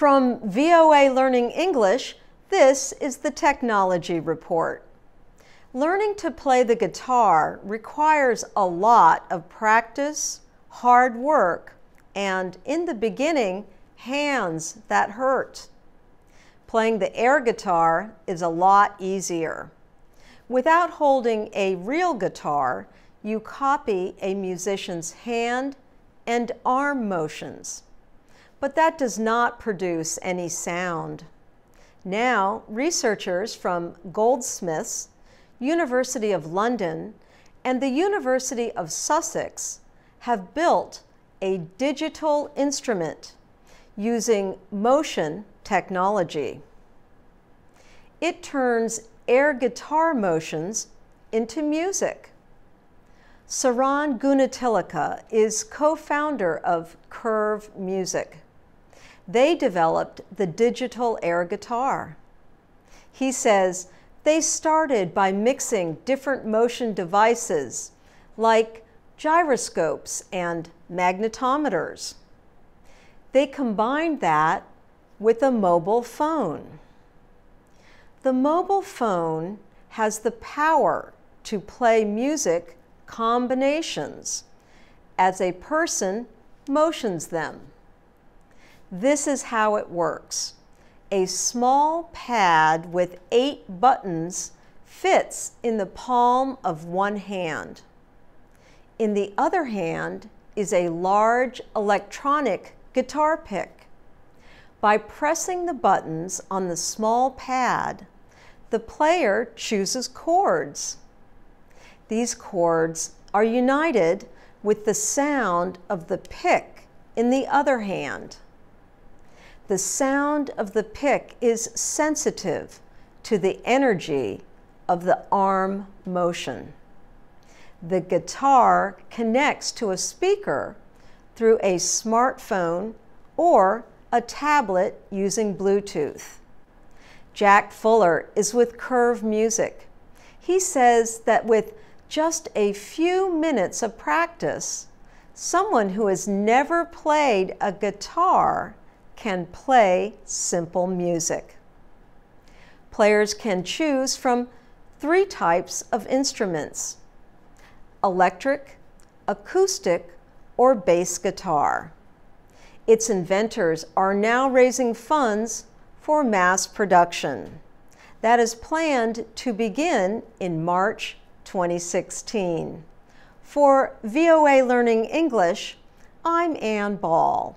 VOA Learning English, this is the Technology Report. Learning to play the guitar requires a lot of practice, hard work, and in the beginning, hands that hurt. Playing the air guitar is a lot easier. Without holding a real guitar, you copy a musician's hand and arm motions. But that does not produce any sound. Now, researchers from Goldsmiths, University of London, and the University of Sussex have built a digital instrument using motion technology. It turns air guitar motions into music. Suran Goonatilake is co-founder of Kurv Music. They developed the digital air guitar. He says they started by mixing different motion devices like gyroscopes and magnetometers. They combined that with a mobile phone. The mobile phone has the power to play music combinations as a person motions them. This is how it works. A small pad with eight buttons fits in the palm of one hand. In the other hand is a large electronic guitar pick. By pressing the buttons on the small pad, the player chooses chords. These chords are united with the sound of the pick in the other hand. The sound of the pick is sensitive to the energy of the arm motion. The guitar connects to a speaker through a smartphone or a tablet using Bluetooth. Jack Fuller is with Kurv Music. He says that with just a few minutes of practice, someone who has never played a guitar can play simple music. Players can choose from three types of instruments electric, acoustic, or bass guitar. Its inventors are now raising funds for mass production. That is planned to begin in March 2016. For VOA Learning English, I'm Ann Ball.